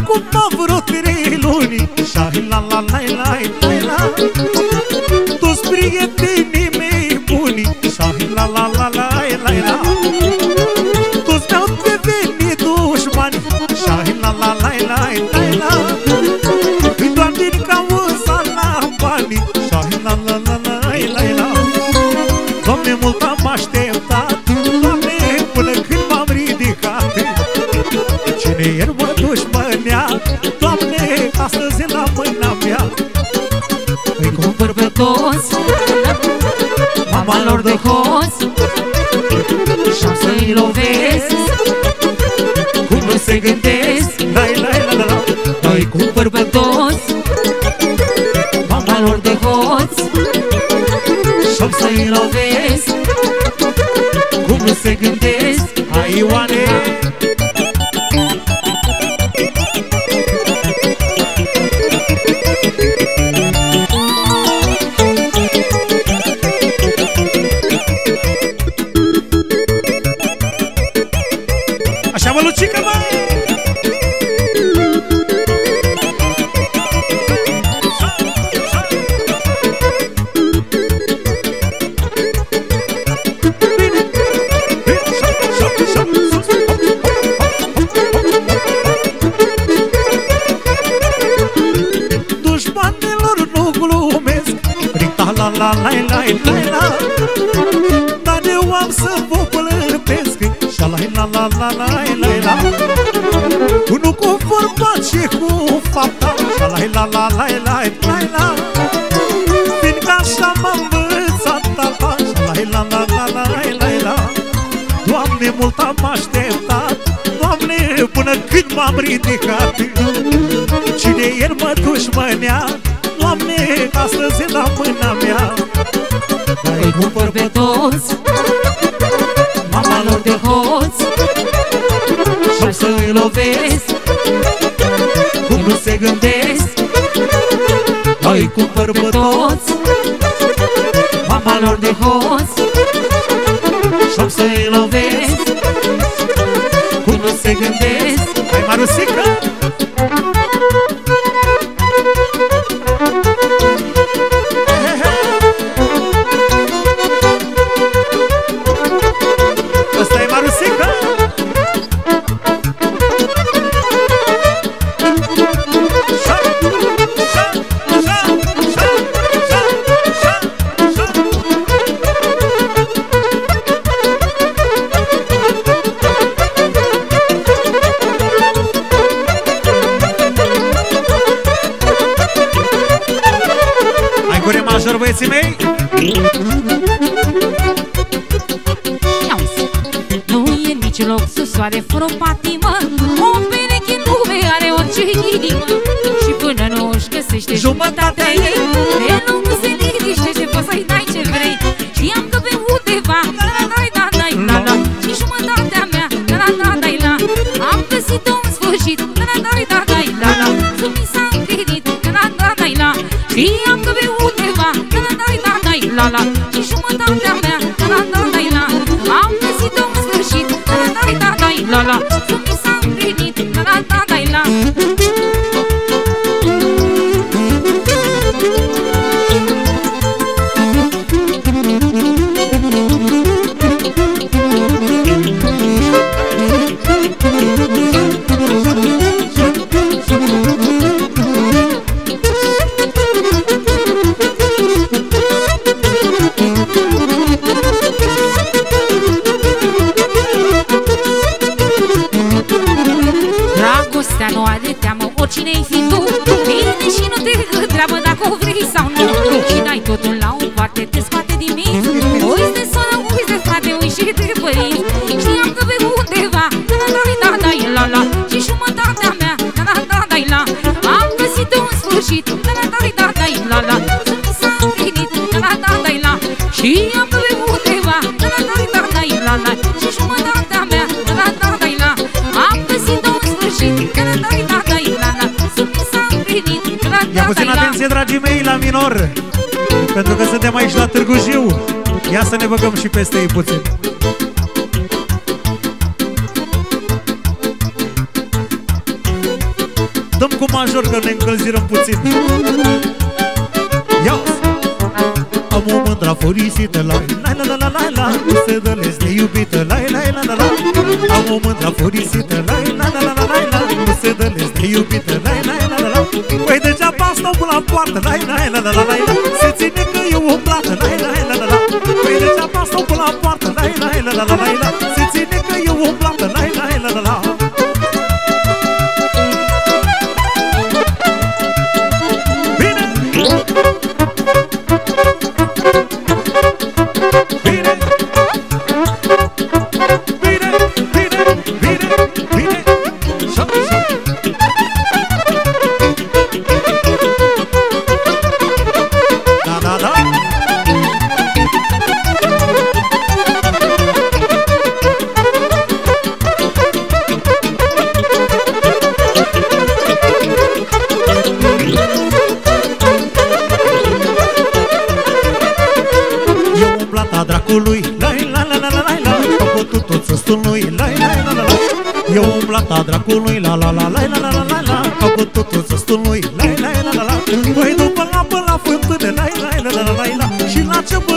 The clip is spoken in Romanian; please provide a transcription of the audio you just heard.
Acum a vrut trei luni Și la la la la la la Toți prietenii mei buni Și la la la la la la Toți mi-au devenit dușmani Și la la la la la la mă dușmânea Doamne, astăzi e la mâna mea. Îi cumpăr pe toți Mama lor de hoți Și-am să-i lovesc. Cum nu se gândesc Lai, lai, la, la, la. Îi cumpăr pe toți Mama lor de hoți Și-am să-i lovesc. Cum nu se gândesc Așa mă, Lucica, mă! Dușmanilor nu glumesc Rita la la la la la la Dar eu am să vă plătesc Și la la la la la la la Nu cu vorba ci cu fapta Și la la la la la la la Fiindcă așa m-am învățat tata Și la la la la la la la Doamne, mult am așteptat Doamne, până când m-am ridicat Cine ieri mă dușmânea Doamne, astăzi e la mâna mea Îi cumpăr pe toți Mama lor de hoți Și-am să-i lovesc Cum nu se gândesc Îi cumpăr pe toți Mama lor de hoți Și-am să-i lovesc soare fără o patimă? O pereche în lume are orice inimă. Și până nu își găsește jumătatea ei De nu se liniște și poți să-i dai ce vrei. Știam că pe undeva Da, da, da, da, da, da Și jumătatea mea Da, da, da, da, da. Am găsit-o în sfârșit Da, da, da, da, da, da, da. Să mi s-a împlinit Da, da, da, da, da. Știam că pe undeva Da, da, da, da, da, da, da Și jumătatea mea teamă, oricine-i fi tu Vine și nu te întreabă dacă o vrei sau nu Și dai totul la o parte, te scoate din minți Uiți de soră, uiți de frate, uiți și de părinți Știam că pe undeva, da da da da da la la Și jumătatea mea, da da da da la Am găsit-o în sfârșit, da da da da da la la Să mi s-a împlinit, da da da da la Și am că pe undeva, da da da da da la la puțin da la atenție, dragii mei, la minor. Pentru că suntem aici la Târgu Jiu. Ia să ne băgăm și peste ei puțin. Dăm cu major că ne încălzirăm puțin furisită La la la la la la la Nu se dălesc de iubită La la la la la Am o mândra furisită La la la la la la la Nu se dălesc de iubită La la la la la Păi degeaba stau cu la poartă La la la la la la Se ține că eu o plată La la la la la Păi degeaba stau cu la poartă La la la la la la Se dracului Lai, la, la, la, la, la, la Am făcut tot săstul lui Lai, la, la, la, la Eu umblat a dracului La, la, la, la, la, la, la, la Am făcut tot săstul lui Lai, la, la, la, la Păi după pe la fântâne Lai, la, la, la, la, la Și la ce bă